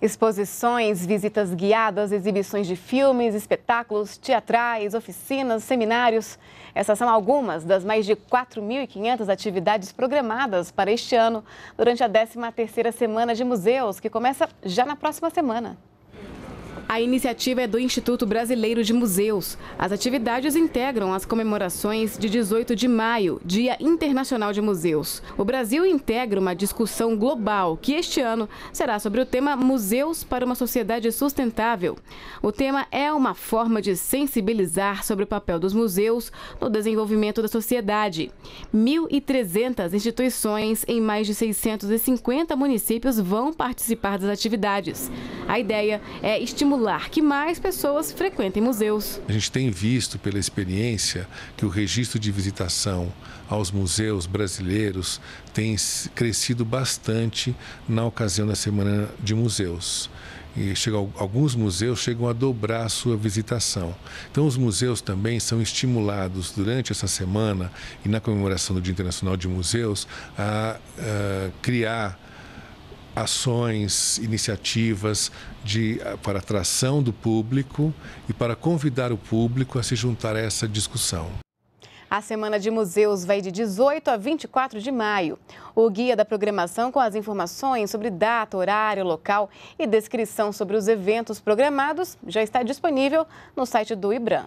Exposições, visitas guiadas, exibições de filmes, espetáculos, teatrais, oficinas, seminários. Essas são algumas das mais de 4.500 atividades programadas para este ano, durante a 13ª Semana de Museus, que começa já na próxima semana. A iniciativa é do Instituto Brasileiro de Museus. As atividades integram as comemorações de 18 de maio, Dia Internacional de Museus. O Brasil integra uma discussão global que este ano será sobre o tema Museus para uma Sociedade Sustentável. O tema é uma forma de sensibilizar sobre o papel dos museus no desenvolvimento da sociedade. 1.300 instituições em mais de 650 municípios vão participar das atividades. A ideia é estimular que mais pessoas frequentem museus. A gente tem visto pela experiência que o registro de visitação aos museus brasileiros tem crescido bastante na ocasião da Semana de Museus e chega, alguns museus chegam a dobrar a sua visitação. Então, os museus também são estimulados durante essa semana e na comemoração do Dia Internacional de Museus a, a criar ações, iniciativas de, eh, para atração do público e para convidar o público a se juntar a essa discussão. A Semana de Museus vai de 18 a 24 de maio. O guia da programação com as informações sobre data, horário, local e descrição sobre os eventos programados já está disponível no site do IBRAM.